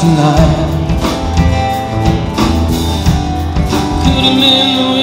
tonight. Could've been the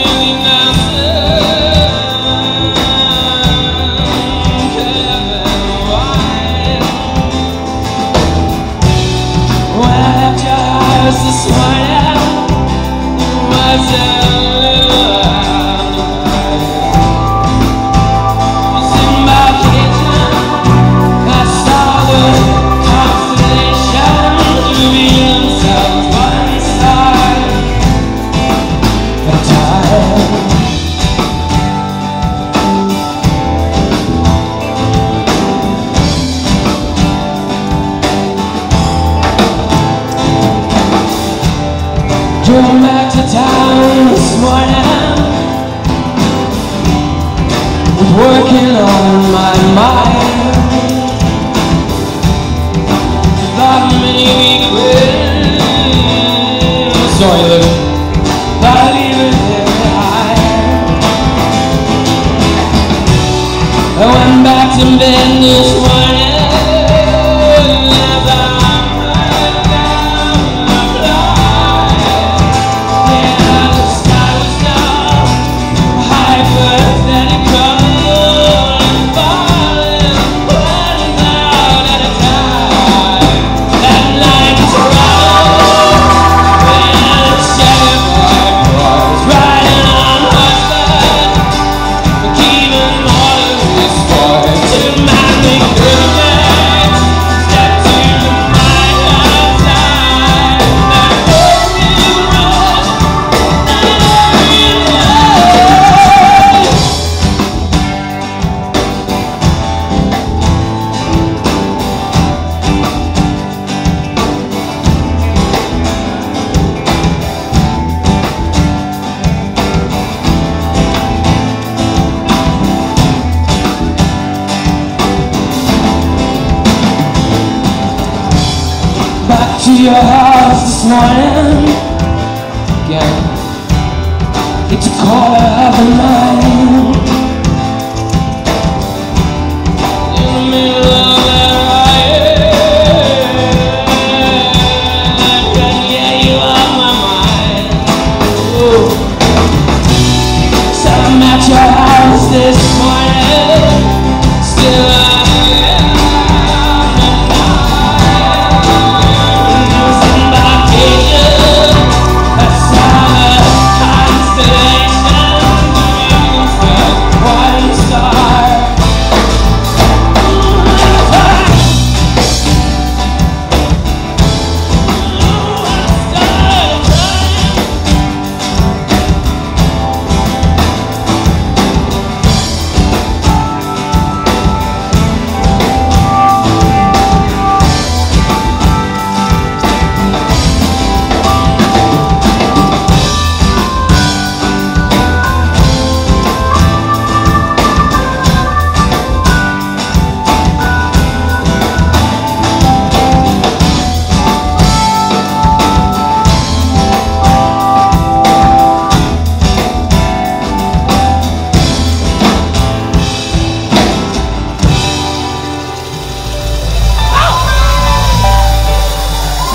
working on my mind. That maybe me quit Sorry, Luke That even if I I went back to bed this morning to your house this morning again. It's a call of the night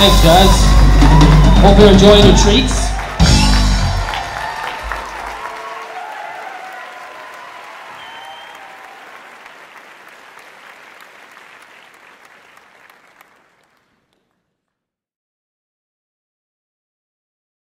Thanks, guys. Hope you're enjoying your treats.